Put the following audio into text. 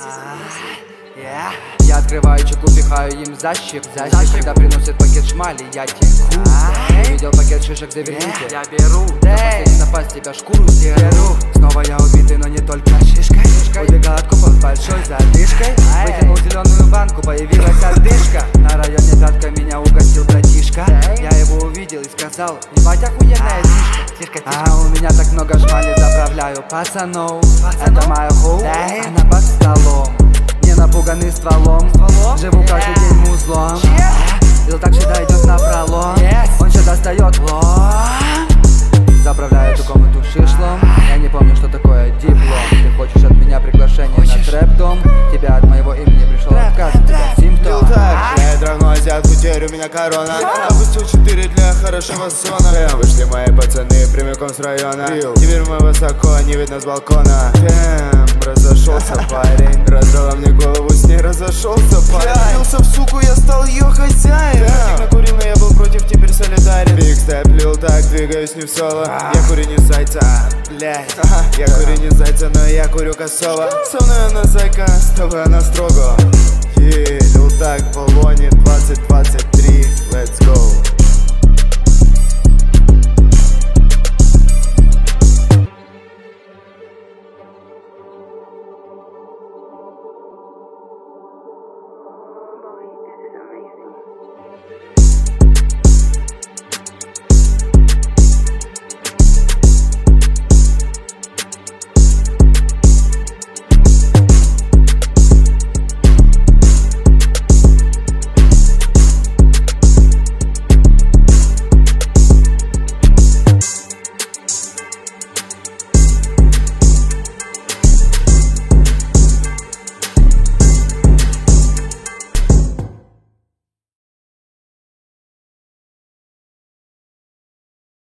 Yeah. Я открываю чеку, пихаю им защик Защик, когда приносят пакет шмали, я теку Увидел пакет шишек, заверните Я беру. За последний напасть тебя шкуру сдеру Снова я убитый, но не только шишкой Убегал от с большой задышкой Вытянул зеленую банку, появилась одышка. На районе Татка меня угостил братишка. Я его увидел и сказал, ебать охуенная фишка А у меня так много шмали, заправляю пацанов. Это моя хоу, она под столом теперь у меня корона. Опустил 4 для хорошего сона Эм, Вышли мои пацаны прямиком с района. Теперь мы высоко, не видно с балкона. Эм, разошелся парень. Раздала мне голову, с ней разошелся парень. Влился в суку, я стал ее хозяин. Трафик накурил, но я был против, теперь солидарен. Биг степ лил так, двигаюсь не в соло. Я курю не зайца, блядь. Я курю не зайца, но я курю косово. Со мной она зайка, с тобой она строго. Лил так, Полоне 2023, let's go